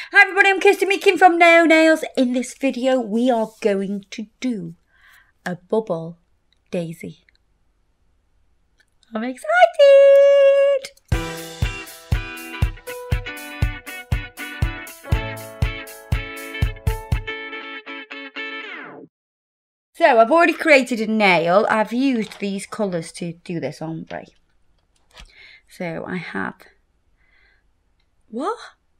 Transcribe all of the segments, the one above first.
Hi everybody, I'm Kirsty Meakin from Naio Nails. In this video, we are going to do a bubble daisy. I'm excited! So I've already created a nail. I've used these colours to do this ombre. So I have... What?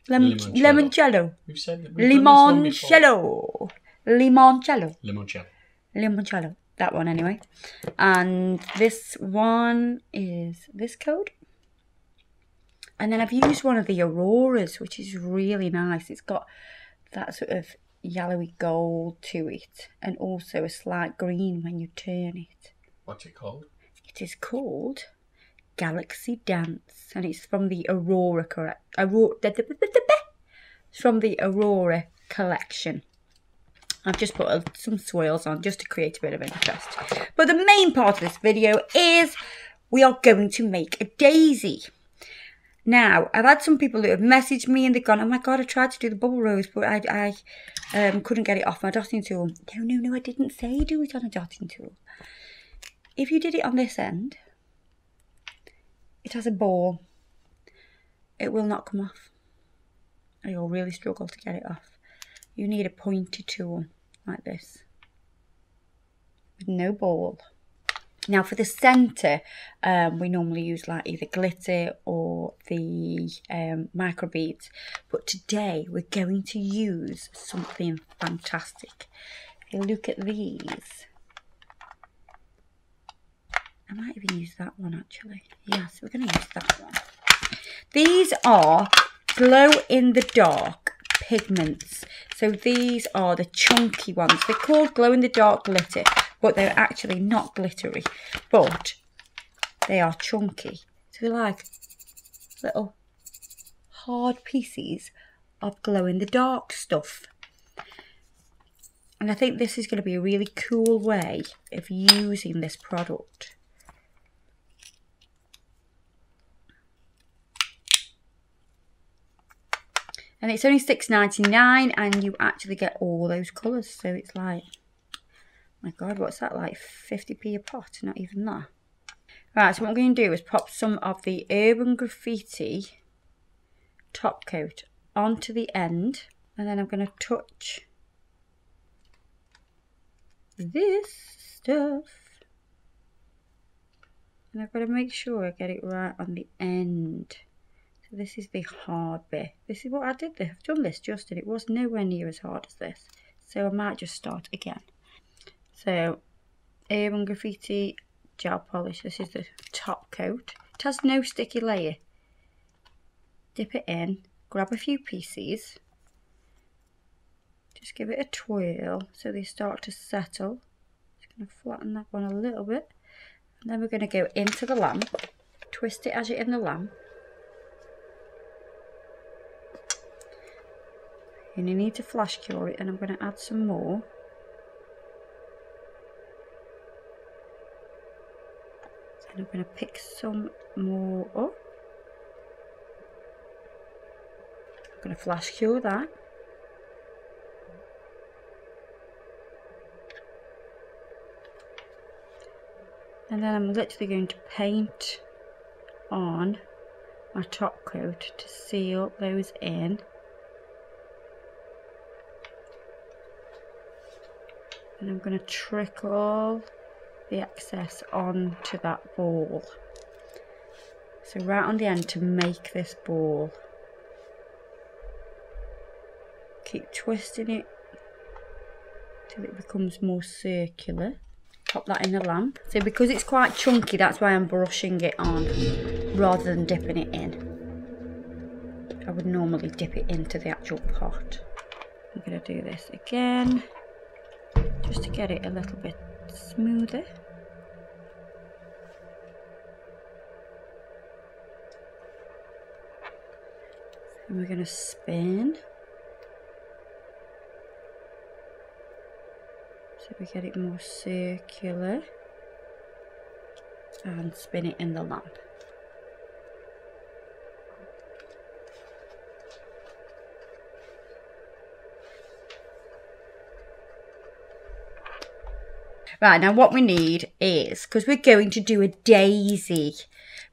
Lemon, Limoncello. limoncello. We've said that we've done this one before. Limoncello. Limoncello. Limoncello. Limoncello. That one anyway. And this one is this code. And then I've used one of the Auroras, which is really nice. It's got that sort of yellowy gold to it and also a slight green when you turn it. What's it called? It is called Galaxy Dance and it's from the Aurora correct from the Aurora collection. I've just put some swirls on just to create a bit of interest. But the main part of this video is we are going to make a daisy. Now, I've had some people who have messaged me and they've gone, oh my god, I tried to do the bubble rose, but I, I um, couldn't get it off my dotting tool. No, no, no, I didn't say do it on a dotting tool. If you did it on this end, it has a ball. It will not come off. You'll really struggle to get it off. You need a pointy tool like this with no ball. Now for the centre, um, we normally use like either glitter or the um, micro beads. But today we're going to use something fantastic. If you look at these, I might even use that one actually. Yes, we're going to use that one. These are glow in the dark pigments. So these are the chunky ones. They're called glow in the dark glitter, but they're actually not glittery, but they are chunky. So they're like little hard pieces of glow in the dark stuff. And I think this is going to be a really cool way of using this product. And it's only six ninety nine, and you actually get all those colours. So it's like, my God, what's that like? 50p a pot, not even that. Right, so what I'm going to do is pop some of the Urban Graffiti top coat onto the end. And then I'm going to touch this stuff. And I've got to make sure I get it right on the end. This is the hard bit. This is what I did. I've done this just and it was nowhere near as hard as this. So I might just start again. So Urban Graffiti gel polish. This is the top coat. It has no sticky layer. Dip it in. Grab a few pieces. Just give it a twirl so they start to settle. Just going to flatten that one a little bit. And then we're going to go into the lamp. Twist it as you're in the lamp. You need to flash cure it and I'm going to add some more. And I'm going to pick some more up. I'm going to flash cure that. And then I'm literally going to paint on my top coat to seal those in and I'm going to trickle the excess onto that ball. So right on the end to make this ball. Keep twisting it till it becomes more circular. Pop that in the lamp. So because it's quite chunky, that's why I'm brushing it on rather than dipping it in. I would normally dip it into the actual pot. I'm going to do this again just to get it a little bit smoother. And we're going to spin. So we get it more circular and spin it in the lamp. Right, now what we need is, because we're going to do a daisy,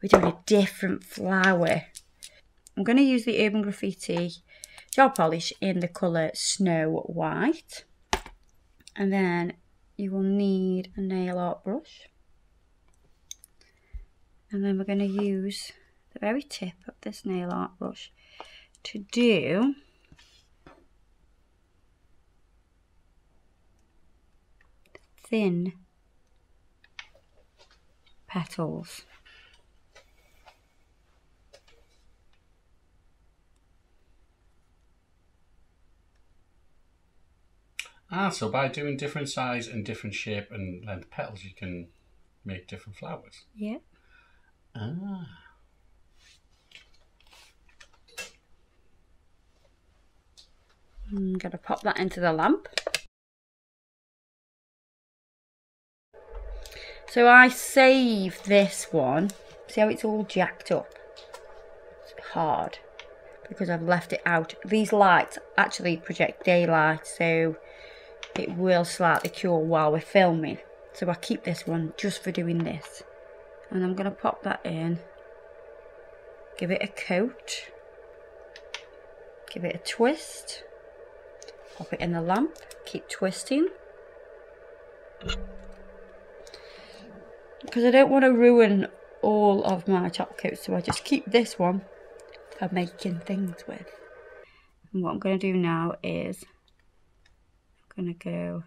we're doing a different flower. I'm going to use the Urban Graffiti gel polish in the colour Snow White. And then you will need a nail art brush. And then we're going to use the very tip of this nail art brush to do thin petals. Ah, so by doing different size and different shape and length petals, you can make different flowers. Yeah. Ah. I'm going to pop that into the lamp. So I save this one. See how it's all jacked up? It's hard because I've left it out. These lights actually project daylight so it will slightly cure while we're filming. So I keep this one just for doing this. And I'm going to pop that in. Give it a coat. Give it a twist. Pop it in the lamp. Keep twisting. Because I don't want to ruin all of my top coats. So I just keep this one for making things with. And what I'm going to do now is I'm going to go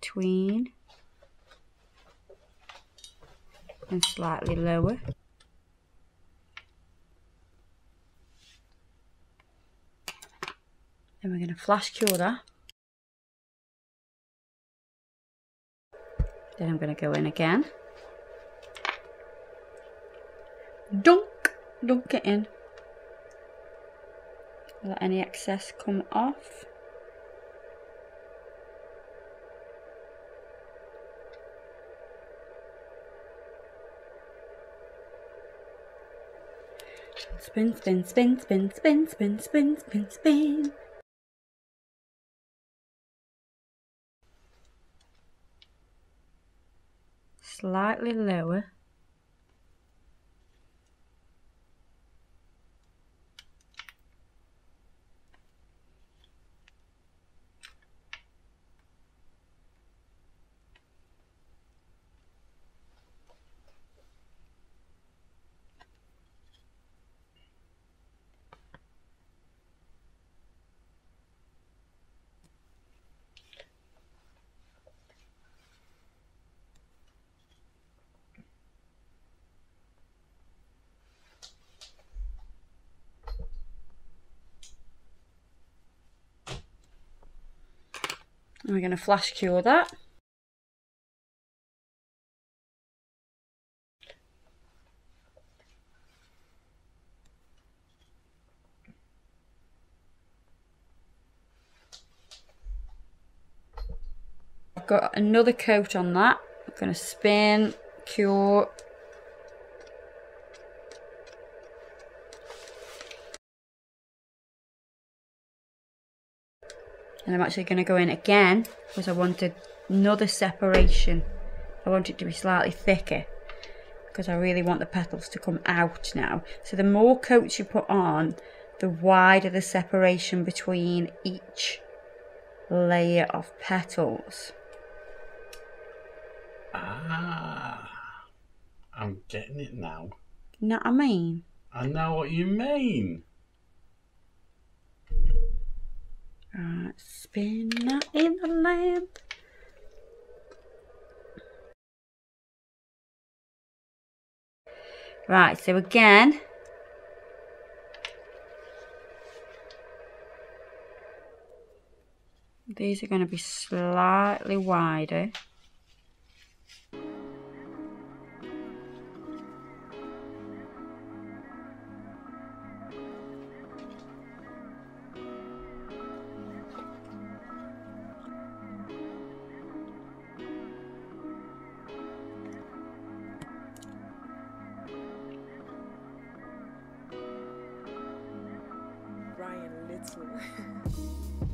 between and slightly lower. Then we're going to flash cure that. Then I'm going to go in again. Dunk, dunk it in. Let any excess come off. Spin, spin, spin, spin, spin, spin, spin, spin, spin. Slightly lower. We're going to flash cure that. I've got another coat on that. I'm going to spin, cure, and I'm actually going to go in again because I wanted another separation I want it to be slightly thicker because I really want the petals to come out now so the more coats you put on the wider the separation between each layer of petals Ah. I'm getting it now. you know what I mean I know what you mean. Right, spin that in the lamp. Right, so again, these are going to be slightly wider. 次！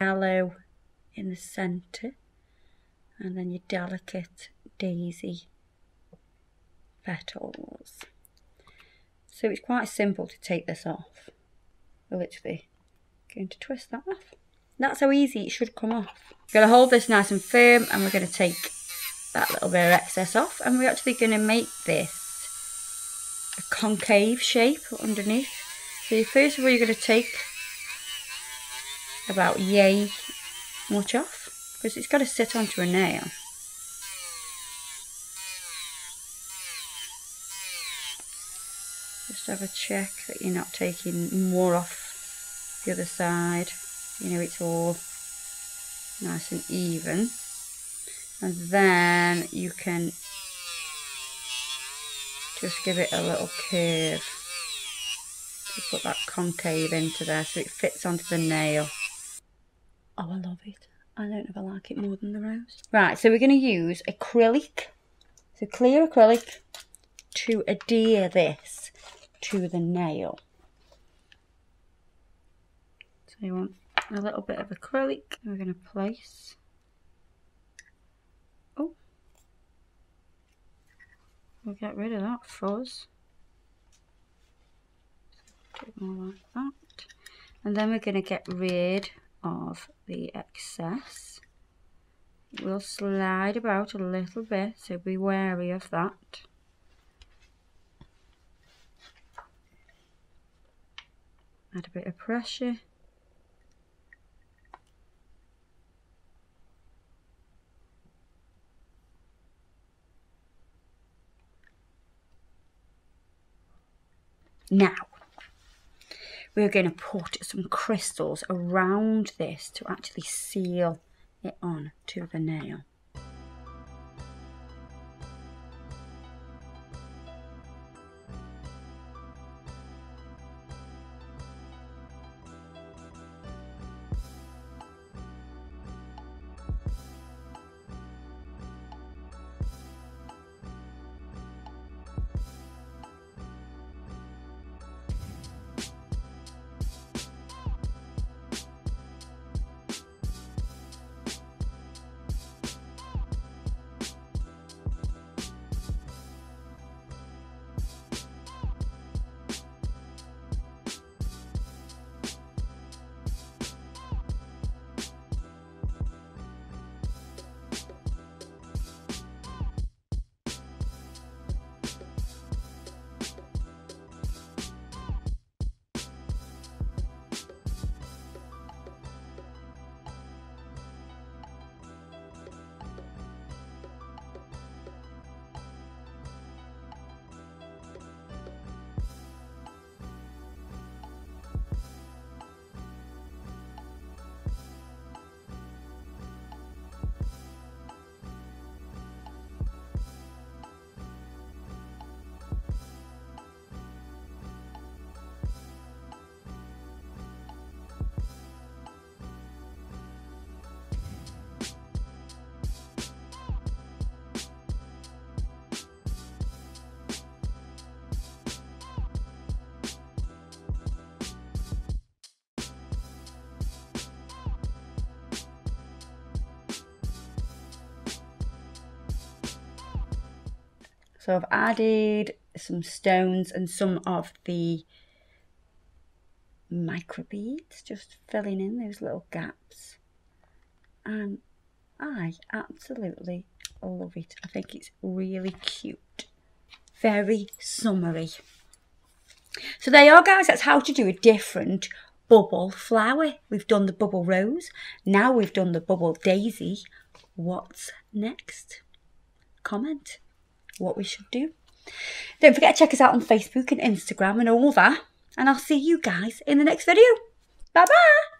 Yellow in the centre and then your delicate daisy petals. So it's quite simple to take this off. We're literally going to twist that off. That's how easy it should come off. We're going to hold this nice and firm and we're going to take that little bit of excess off and we're actually going to make this a concave shape underneath. So first of all you're going to take about yay much off because it's got to sit onto a nail. Just have a check that you're not taking more off the other side. You know it's all nice and even. And then you can just give it a little curve to put that concave into there so it fits onto the nail. Oh, I love it. I don't know if I like it more than the rose. Right, so we're going to use acrylic, so clear acrylic, to adhere this to the nail. So you want a little bit of acrylic. We're going to place. Oh, we'll get rid of that fuzz. A bit more like that. And then we're going to get rid of the excess. It will slide about a little bit, so be wary of that. Add a bit of pressure. Now, we're going to put some crystals around this to actually seal it on to the nail. So I've added some stones and some of the microbeads, just filling in those little gaps. And I absolutely love it. I think it's really cute. Very summery. So there you are guys, that's how to do a different bubble flower. We've done the bubble rose. Now we've done the bubble daisy. What's next? Comment what we should do. Don't forget to check us out on Facebook and Instagram and all that. And I'll see you guys in the next video. Bye bye.